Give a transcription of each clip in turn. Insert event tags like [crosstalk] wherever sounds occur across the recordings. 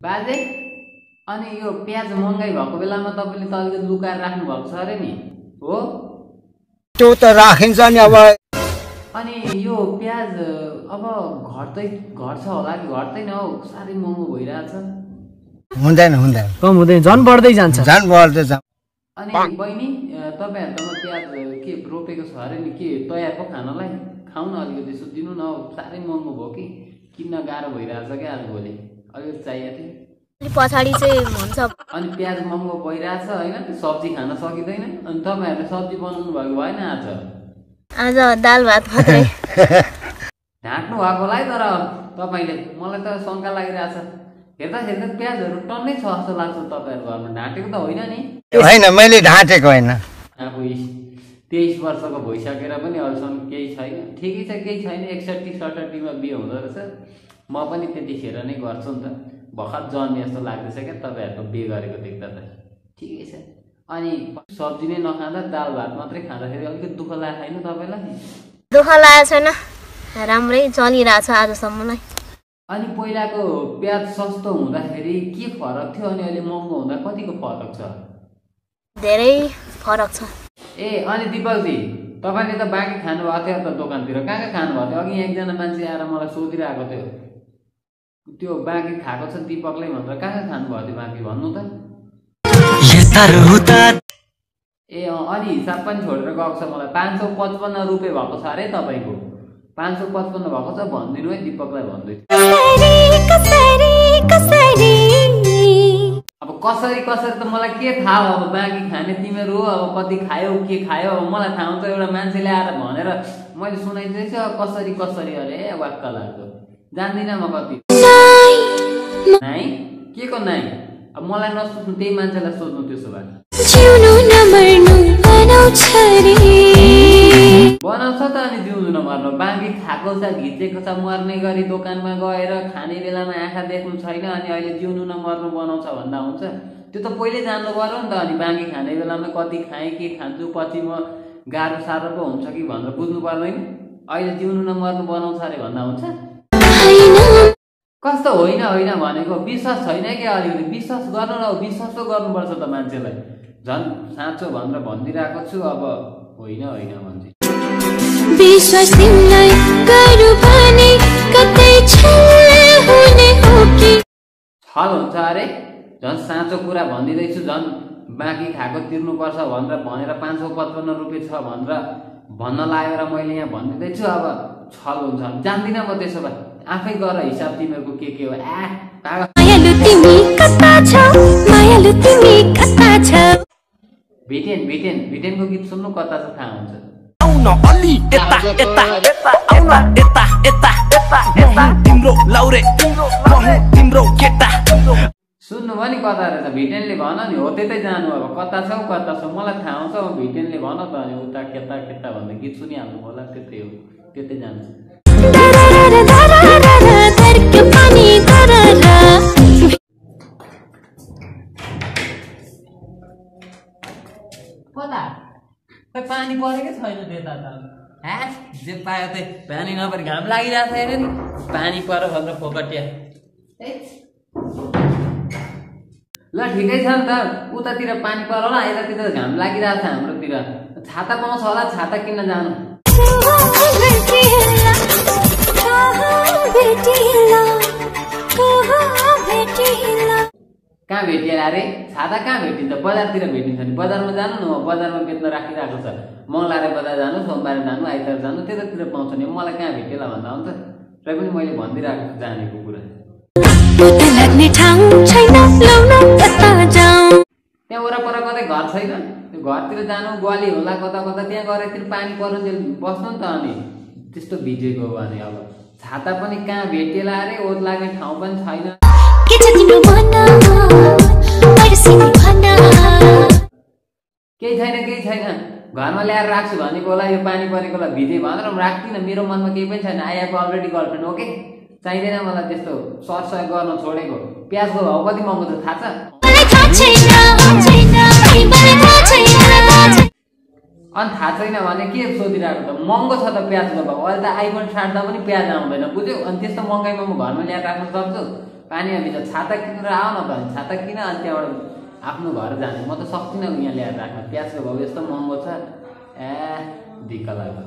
बाजे अनि यो प्याज महँगाइ भएको बेलामा तपाईँले त अलिकति लुकाएर राख्नु भएको छ अरे नि हो? त्यो त राखिन्छ नि अब। अनि यो प्याज अब घट्दै घट्छ होला कि घट्दैन हौ? साह्रै महँगो भइरहेछ। हुँदैन हुँदैन। कम हुँदैन झन् बढ्दै जान्छ। झन् बढ्दैछ अनि बहिनी तपाईँहरूकोमा प्याज के रोपेको छ अरे नि के तयार पो खानलाई? खाउँ न अलिकति यसो दिनु न हौ। साह्रै महँगो भयो कि? किन्न गाह्रो भइरहेछ क्या आज भोलि अलिकति चाहिएको थियो। पछाडि चाहिँ हुन्छ। अनि प्याज महँगो भइरहेछ होइन सब्जी खान सकिँदैन। अनि तपाईँहरूले सब्जी बनाउनु भएको भएन आज? आज दाल भात मात्रै। [laughs] ढाँट्नु भएको होला है तर तपाईँले। मलाई त शङ्का लागिरहेछ। हेर्दा हेर्दा प्याजहरू टन्नै छ जस्तो लाग्छ तपाईँहरूको घरमा ढाँटेको त होइन नि। होइन मैले ढाँटेको होइन। आफू तेइस वर्षको भइसकेर पनि अहिलेसम्म केही छैन। ठिकै छ केही छैन। एकसट्ठी सडसट्ठीमा बिहे हुँदो रहेछ। म पनि त्यतिखेर नै गर्छु नि त। भर्खर जन्मे जस्तो लाग्दैछ क्या तपाईँहरूको बिहे गरेको देख्दा त। ठिकै छ। अनि सब्जी नै नखाँदा दाल भात मात्रै खाँदाखेरि अलिकति दुःख लागेको छैन तपाईँलाई? दुःख लागेको छैन। राम्रै चलिरहेछ आजसम्मलाई। अनि पहिलाको प्याज सस्तो हुँदाखेरि के फरक थियो अनि अहिले महँगो हुँदा कतिको फरक छ? धेरै फरक छ। ए अनि दिपकजी तपाईँले त बाँकी खानुभएको थियो त दोकानतिर। कहाँ कहाँ खानुभएको थियो? अघि एकजना मान्छे आएर मलाई सोधिरहेको थियो। त्यो बाँकी खाएको छ दिपकले भनेर कहाँ कहाँ खानुभएको थियो बाँकी भन्नु त? ए अँ, अनि हिसाब पनि छोडेर गएको छ मलाई। पाँच सौ पचपन्न रुपियाँ भएको छ अरे तपाईँको। पाँच सौ पचपन्न भएको छ भनिदिनु है दिपकलाई भन्दै। अब कसरी कसरी त मलाई के थाहा हो? अब बाँकी खाने तिमीहरू हो अब कति खायौ के खायौ? अब मलाई थाहा हुन्छ एउटा मान्छेले आएर भनेर मैले सुनाइदिएछु अब कसरी कसरी अरे वाक्क लाग्दो। जान्दिनँ म कति। नाइ के को नाइ? अब मलाई नसोध्नु त्यही मान्छेलाई सोध्नु त्यसो भए। जिउनु नमर्नु बनाउँछ रे। बनाउँछ त अनि जिउँदो नमर्नु। बाँकी खाएको छ घिचेको छ मर्ने गरी दोकानमा गएर खाने बेलामा आँखा देख्नु छैन अनि अहिले जिउनु नमर्नु बनाउँछ भन्दा हुन्छ। त्यो त पहिले जान्नु पऱ्यो नि त अनि बाँकी खाने बेलामा कति खाएँ के खान्छु पछि म गाह्रो साह्रो पो हुन्छ कि भनेर बुझ्नु पर्दैन। अहिले जिउनु नमर्नु बनाउँछ अरे भन्दा हुन्छ। कस्तो होइन होइन भनेको विश्वास छैन कि अलिकति विश्वास गर्नु न विश्वास पो गर्नुपर्छ त मान्छेलाई। झन् साँचो भनेर भनिदिइरहेको छु अब होइन होइन भन्छ विश्वास तिमीलाई गरु भने कतै छल हुने हो कि? छल हुन्छ अरे? झन् साँचो कुरा भनिदिँदैछु झन् बाँकी खाएको तिर्नुपर्छ भनेर भनेर पाँच सौ पचपन्न रुपियाँ छ भनेर भन्न लागेर मैले यहाँ भनिदिँदैछु अब छल हुन्छ। जान्दिनँ म त्यसो भए। आफै गर हिसाब तिमीहरूको के के हो? आ पागल मायालु तिमी कता छौ? मायालु तिमी कता छौ? भिटेन भिटेन भिटेनको गीत सुन्नु कता छ थाहा हुन्छ। आउन अलि यता यता आउन यता यता यता तिम्रो लाउरे महु तिम्रो केटा। सुन्नु भयो नि कता रहेछ? भिटेनले भन नि हो त्यतै जानु अब। कता छौ कता छौ? मलाई थाहा हुन्छ अब भिटेनले भन त अनि उता केता केता भन्दा गीत सुनिहाल्नु होला त्यतै हो त्यतै धर्क पानी परेकै छैन त्यता त जे पायो त्यही पानी नपरे घाम लागिरहेको छ अरे नि। पानी पऱ्यो भनेर फोकटिया। ल ठिकै छ नि त। उतातिर पानी पऱ्यो होला यतातिर त घाम लागिरहेको छ हाम्रोतिर। छाता पाउँछ होला छाता किन्न जानु। कहाँ भेटिएला अरे छाता कहाँ भेटिन्छ? बजारतिर भेटिन्छ नि। बजारमा जानु न? बजारमा बेच्न राखिरहेको छ। मङ्गलबारे बजार जानु सोमबारे जानु आइतबार जानु त्यतातिर पाउँछ नि। मलाई कहाँ भेटेला भन्दा हुन्छ। र पनि मैले भनिदिइरहेको छु जानेको कुरा। त्यहाँ वरपर कतै घर छैन? त्यो घरतिर जानु ग्वाली होला कता कता त्यहाँ गएर पानी परुन्जेल बस्नु नि त अनि। त्यस्तो भिजेको भने अब। छाता पनि कहाँ भेटिएला अरे ओत लाग्ने ठाउँ पनि छैन। केही छैन केही छैन। घरमा ल्याएर राख्छु भनेको होला यो पानी परेको होला भिजे भनेर म राख्दिनँ। मेरो मनमा केही पनि छैन। आइआएको अलरेडी गर्लफ्रेन्ड ओके चाहिँदैन मलाई त्यस्तो सरसह गर्न छोडेको। प्याजको भाउ कति महँगो छ? थाहा छ अनि थाहा छैन भने के सोधिरहेको त? महँगो छ त प्याजको भाउ अहिले त आइफोन साट्दा पनि प्याज आउँदैन बुझ्यौ? अनि त्यस्तो महँगाइमा म घरमा ल्याएर राख्न सक्छु? त छाता किनेर आऊ न त। छाता किन अनि त्यहाँबाट आफ्नो घर जाने? म त सक्दिनँ यहाँ ल्याएर राख्न। प्याजको भाउ यस्तो महँगो छ। ए दिक्क लाग्यो।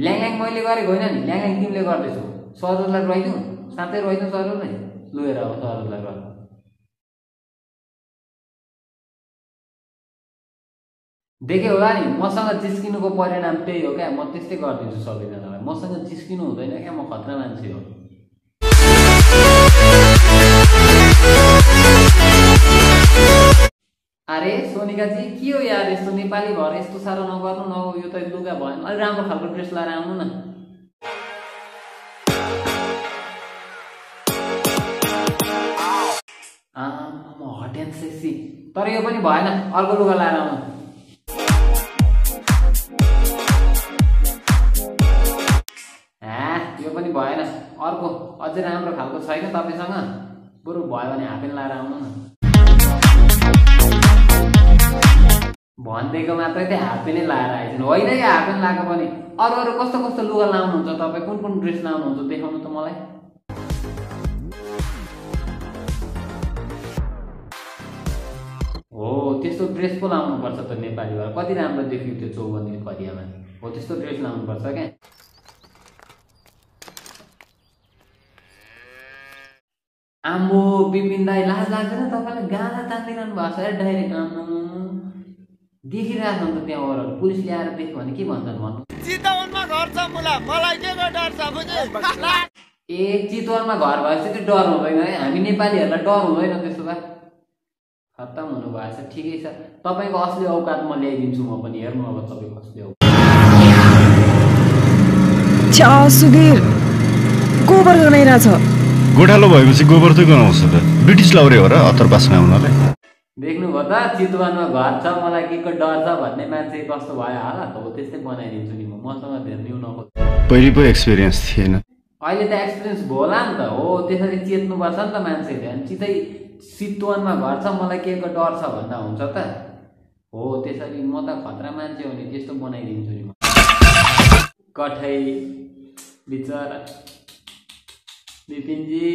ल्याङल्याङ मैले गरेको होइन नि। ल्याङल्याङ तिमीले गर्दैछौ। सरोजलाई रहिदिउँ साथै रहिदिउँ सरोजलाई लुएर आऊ सरोजलाई रह देख्यो होला नि मसँग जिस्किनुको परिणाम त्यही हो क्या म त्यस्तै गरिदिन्छु सबैजनालाई। मसँग जिस्किनु हुँदैन क्या म खतरा मान्छे हो। अरे सोनिकाजी के हो यार यस्तो? नेपाली भएर यस्तो साह्रो नगर्नु न यो त लुगा भएन अलिक राम्रो खालको ड्रेस लगाएर आउनु न। आमा हट एन्ड सेक्सी। तर यो पनि भएन अर्को लुगा लगाएर आउनु। यो पनि भएन। अर्को अझै राम्रो खालको छैन तपाईँसँग? बरु भयो भने हाफेन लाएर आउनु न। भनिदिएको मात्रै त्यही हाफेनै लाएर आइदिनु। होइन या हाफेन लगाएको पनि। अरू अरू कस्तो कस्तो लुगा लाउनुहुन्छ? तपाईँ कुन कुन ड्रेस लाउनुहुन्छ? देखाउनु त मलाई। हो त्यस्तो ड्रेस पो लाउनुपर्छ त नेपाली भएर कति राम्रो देखियो त्यो चौबन्दी फरियामा हो त्यस्तो ड्रेस लाउनुपर्छ क्या। आम्बो बिपिन दाई लाज लाग्दैन? तपाईँले गाँजा तान्दिरहनु भएको छ डाइरेक्ट आम्मो। देखिरहेको छ नि त त्यहाँ ओह्रालो पुलिस ल्याएर देख्यो भने के भन्छन् भन्नु? ए चितवनमा घर भएपछि त्यो डर हुँदैन है। हामी नेपालीहरूलाई डर हुँदैन त्यसो भए। खत्तम हुनु भएछ ठिकै छ। तपाईँको असली औकात म ल्याइदिन्छु म पनि। हेर्नु अब तपाईँको असली औकात। सुधीर गोबर गनाइरहेछ गोठालो भएपछि गोबर चाहिँ गनाउँछ त। ब्रिटिस लाउरे हो र अत्तर बास्ना हुनाले। देख्नुभयो त चितवनमा घर छ मलाई के को डर छ भन्ने मान्छे कस्तो भयो? होला त हो त्यस्तै बनाइदिन्छु नि म। मसँग धेरै पहिले पो एक्सपिरियन्स थिएन। अहिले त एक्सपिरियन्स होला नि त। हो त्यसरी चेत्नुपर्छ नि त मान्छेले। अनि सिधै चितवनमा घर छ मलाई के को डर छ भन्दा हुन्छ त। हो त्यसरी म त खतरा मान्छे हो नि त्यस्तो बनाइदिन्छु नि म। कठै बिचरा। बिपिनजी